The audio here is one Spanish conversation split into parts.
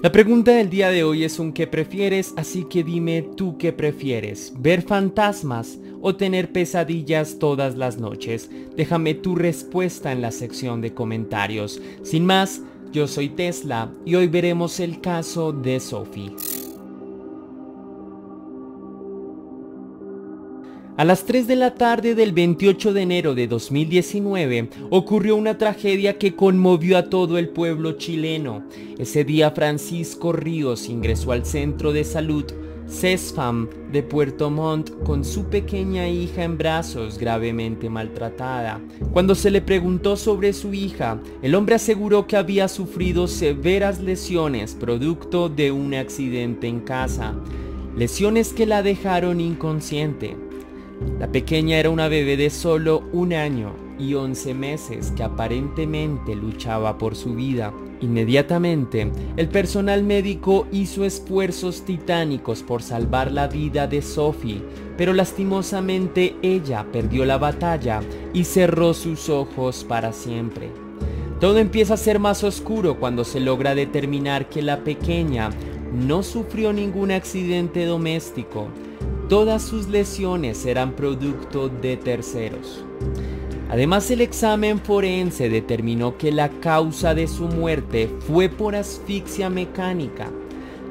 La pregunta del día de hoy es un qué prefieres, así que dime tú qué prefieres, ver fantasmas o tener pesadillas todas las noches. Déjame tu respuesta en la sección de comentarios. Sin más, yo soy Tesla y hoy veremos el caso de Sophie. A las 3 de la tarde del 28 de enero de 2019 ocurrió una tragedia que conmovió a todo el pueblo chileno. Ese día Francisco Ríos ingresó al centro de salud CESFAM de Puerto Montt con su pequeña hija en brazos gravemente maltratada. Cuando se le preguntó sobre su hija, el hombre aseguró que había sufrido severas lesiones producto de un accidente en casa, lesiones que la dejaron inconsciente. La pequeña era una bebé de solo un año y 11 meses que aparentemente luchaba por su vida. Inmediatamente, el personal médico hizo esfuerzos titánicos por salvar la vida de Sophie, pero lastimosamente ella perdió la batalla y cerró sus ojos para siempre. Todo empieza a ser más oscuro cuando se logra determinar que la pequeña no sufrió ningún accidente doméstico, Todas sus lesiones eran producto de terceros. Además, el examen forense determinó que la causa de su muerte fue por asfixia mecánica.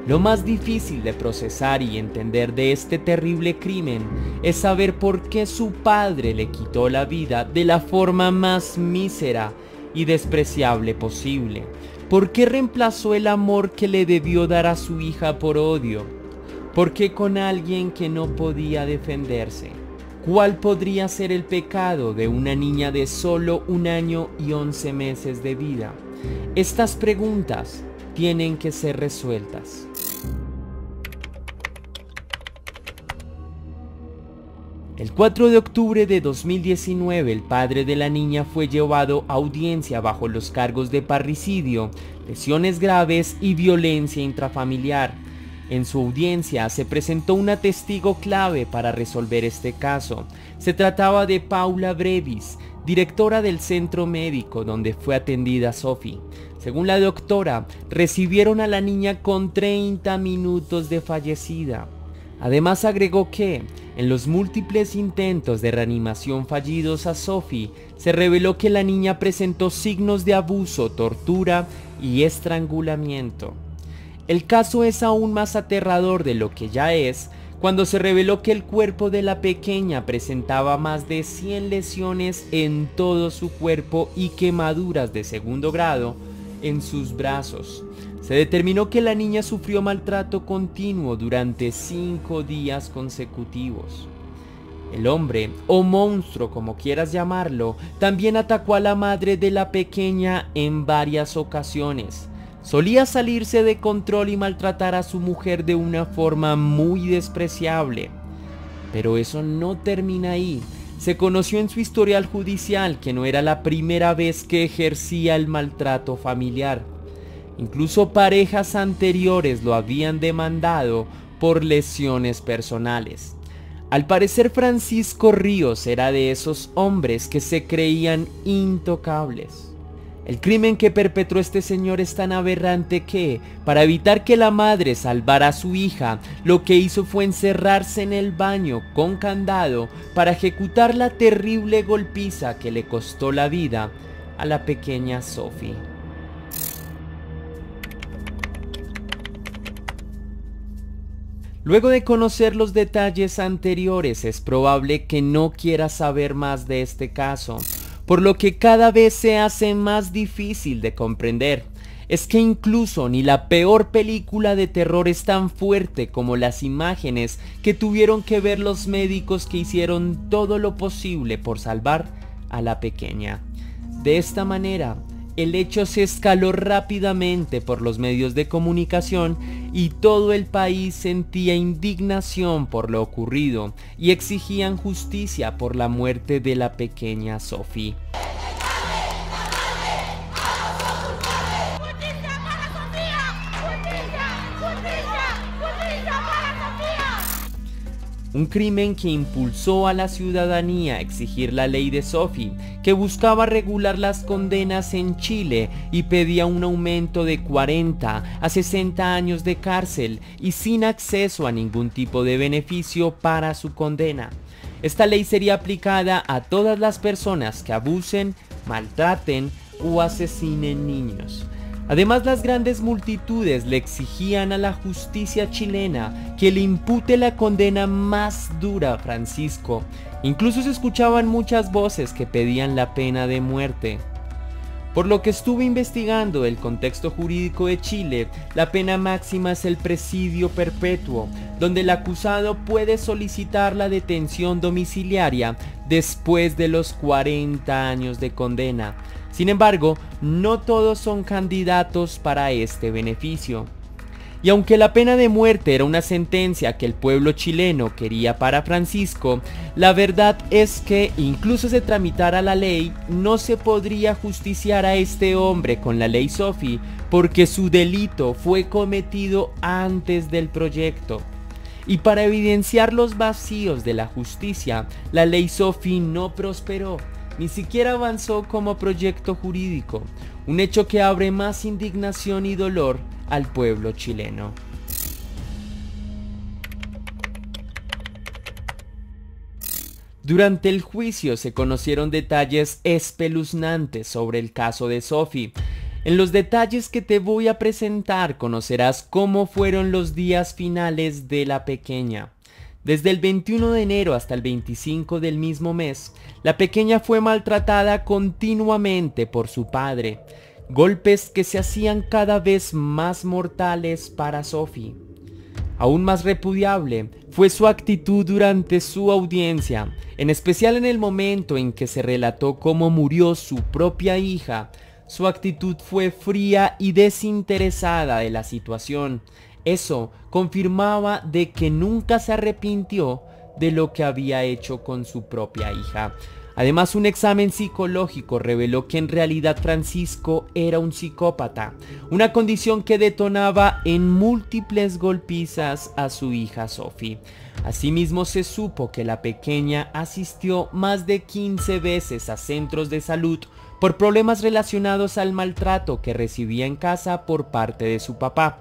Lo más difícil de procesar y entender de este terrible crimen es saber por qué su padre le quitó la vida de la forma más mísera y despreciable posible. ¿Por qué reemplazó el amor que le debió dar a su hija por odio? ¿Por qué con alguien que no podía defenderse? ¿Cuál podría ser el pecado de una niña de solo un año y once meses de vida? Estas preguntas tienen que ser resueltas. El 4 de octubre de 2019, el padre de la niña fue llevado a audiencia bajo los cargos de parricidio, lesiones graves y violencia intrafamiliar. En su audiencia se presentó una testigo clave para resolver este caso. Se trataba de Paula Brevis, directora del centro médico donde fue atendida Sophie. Según la doctora, recibieron a la niña con 30 minutos de fallecida. Además agregó que, en los múltiples intentos de reanimación fallidos a Sophie, se reveló que la niña presentó signos de abuso, tortura y estrangulamiento. El caso es aún más aterrador de lo que ya es cuando se reveló que el cuerpo de la pequeña presentaba más de 100 lesiones en todo su cuerpo y quemaduras de segundo grado en sus brazos. Se determinó que la niña sufrió maltrato continuo durante cinco días consecutivos. El hombre, o monstruo como quieras llamarlo, también atacó a la madre de la pequeña en varias ocasiones. Solía salirse de control y maltratar a su mujer de una forma muy despreciable. Pero eso no termina ahí. Se conoció en su historial judicial que no era la primera vez que ejercía el maltrato familiar. Incluso parejas anteriores lo habían demandado por lesiones personales. Al parecer Francisco Ríos era de esos hombres que se creían intocables. El crimen que perpetró este señor es tan aberrante que, para evitar que la madre salvara a su hija, lo que hizo fue encerrarse en el baño con candado para ejecutar la terrible golpiza que le costó la vida a la pequeña Sophie. Luego de conocer los detalles anteriores es probable que no quiera saber más de este caso por lo que cada vez se hace más difícil de comprender. Es que incluso ni la peor película de terror es tan fuerte como las imágenes que tuvieron que ver los médicos que hicieron todo lo posible por salvar a la pequeña. De esta manera, el hecho se escaló rápidamente por los medios de comunicación y todo el país sentía indignación por lo ocurrido y exigían justicia por la muerte de la pequeña Sophie. un crimen que impulsó a la ciudadanía a exigir la ley de Sophie, que buscaba regular las condenas en Chile y pedía un aumento de 40 a 60 años de cárcel y sin acceso a ningún tipo de beneficio para su condena. Esta ley sería aplicada a todas las personas que abusen, maltraten o asesinen niños. Además, las grandes multitudes le exigían a la justicia chilena que le impute la condena más dura a Francisco. Incluso se escuchaban muchas voces que pedían la pena de muerte. Por lo que estuve investigando el contexto jurídico de Chile, la pena máxima es el presidio perpetuo, donde el acusado puede solicitar la detención domiciliaria después de los 40 años de condena. Sin embargo, no todos son candidatos para este beneficio. Y aunque la pena de muerte era una sentencia que el pueblo chileno quería para Francisco, la verdad es que incluso se tramitara la ley, no se podría justiciar a este hombre con la ley Sophie porque su delito fue cometido antes del proyecto. Y para evidenciar los vacíos de la justicia, la ley Sophie no prosperó ni siquiera avanzó como proyecto jurídico, un hecho que abre más indignación y dolor al pueblo chileno. Durante el juicio se conocieron detalles espeluznantes sobre el caso de Sophie. En los detalles que te voy a presentar conocerás cómo fueron los días finales de la pequeña. Desde el 21 de enero hasta el 25 del mismo mes, la pequeña fue maltratada continuamente por su padre, golpes que se hacían cada vez más mortales para Sophie. Aún más repudiable fue su actitud durante su audiencia, en especial en el momento en que se relató cómo murió su propia hija. Su actitud fue fría y desinteresada de la situación, eso confirmaba de que nunca se arrepintió de lo que había hecho con su propia hija. Además, un examen psicológico reveló que en realidad Francisco era un psicópata, una condición que detonaba en múltiples golpizas a su hija Sophie. Asimismo, se supo que la pequeña asistió más de 15 veces a centros de salud por problemas relacionados al maltrato que recibía en casa por parte de su papá.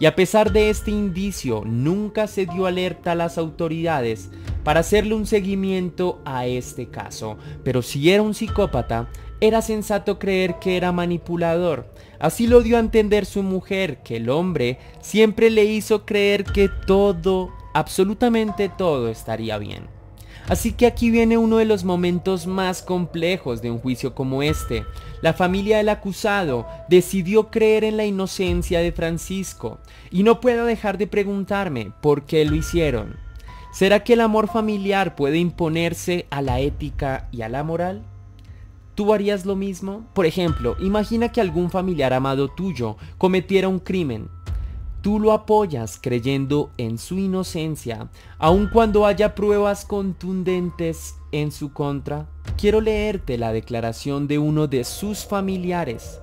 Y a pesar de este indicio, nunca se dio alerta a las autoridades para hacerle un seguimiento a este caso. Pero si era un psicópata, era sensato creer que era manipulador. Así lo dio a entender su mujer, que el hombre siempre le hizo creer que todo, absolutamente todo estaría bien. Así que aquí viene uno de los momentos más complejos de un juicio como este. La familia del acusado decidió creer en la inocencia de Francisco y no puedo dejar de preguntarme por qué lo hicieron. ¿Será que el amor familiar puede imponerse a la ética y a la moral? ¿Tú harías lo mismo? Por ejemplo, imagina que algún familiar amado tuyo cometiera un crimen Tú lo apoyas creyendo en su inocencia, aun cuando haya pruebas contundentes en su contra. Quiero leerte la declaración de uno de sus familiares.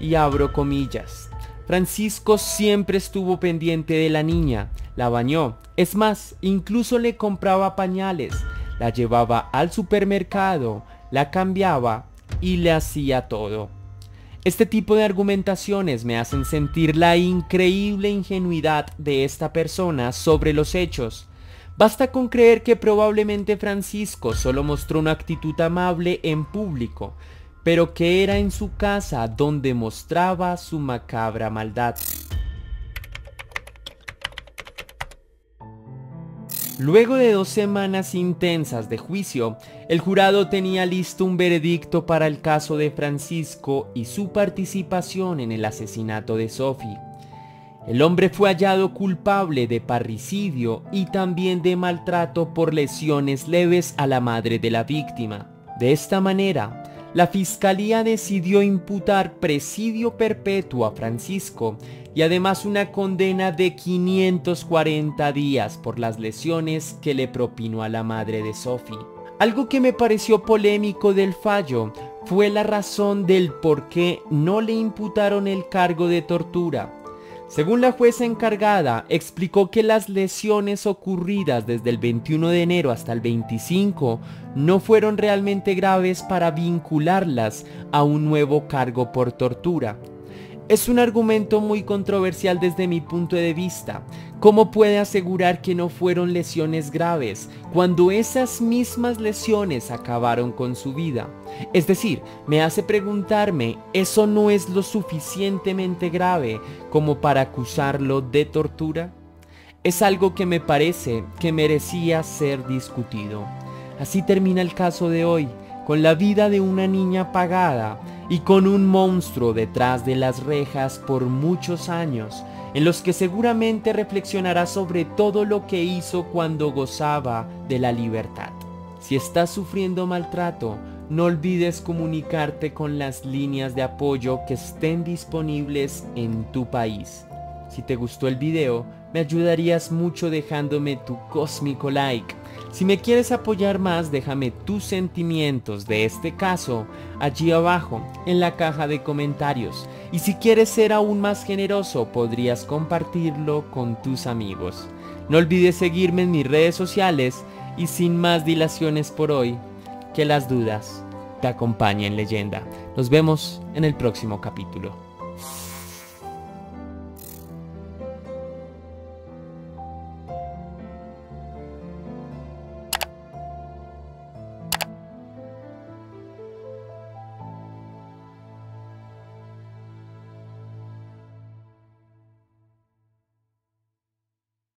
Y abro comillas. Francisco siempre estuvo pendiente de la niña, la bañó, es más, incluso le compraba pañales, la llevaba al supermercado, la cambiaba y le hacía todo. Este tipo de argumentaciones me hacen sentir la increíble ingenuidad de esta persona sobre los hechos. Basta con creer que probablemente Francisco solo mostró una actitud amable en público, pero que era en su casa donde mostraba su macabra maldad. Luego de dos semanas intensas de juicio, el jurado tenía listo un veredicto para el caso de Francisco y su participación en el asesinato de Sophie. El hombre fue hallado culpable de parricidio y también de maltrato por lesiones leves a la madre de la víctima. De esta manera, la fiscalía decidió imputar presidio perpetuo a Francisco y además una condena de 540 días por las lesiones que le propinó a la madre de Sophie. Algo que me pareció polémico del fallo fue la razón del por qué no le imputaron el cargo de tortura. Según la jueza encargada, explicó que las lesiones ocurridas desde el 21 de enero hasta el 25 no fueron realmente graves para vincularlas a un nuevo cargo por tortura. Es un argumento muy controversial desde mi punto de vista. ¿Cómo puede asegurar que no fueron lesiones graves cuando esas mismas lesiones acabaron con su vida? Es decir, me hace preguntarme, ¿eso no es lo suficientemente grave como para acusarlo de tortura? Es algo que me parece que merecía ser discutido. Así termina el caso de hoy, con la vida de una niña pagada y con un monstruo detrás de las rejas por muchos años, en los que seguramente reflexionará sobre todo lo que hizo cuando gozaba de la libertad. Si estás sufriendo maltrato, no olvides comunicarte con las líneas de apoyo que estén disponibles en tu país. Si te gustó el video, me ayudarías mucho dejándome tu cósmico like si me quieres apoyar más, déjame tus sentimientos de este caso allí abajo en la caja de comentarios. Y si quieres ser aún más generoso, podrías compartirlo con tus amigos. No olvides seguirme en mis redes sociales y sin más dilaciones por hoy, que las dudas te acompañen leyenda. Nos vemos en el próximo capítulo.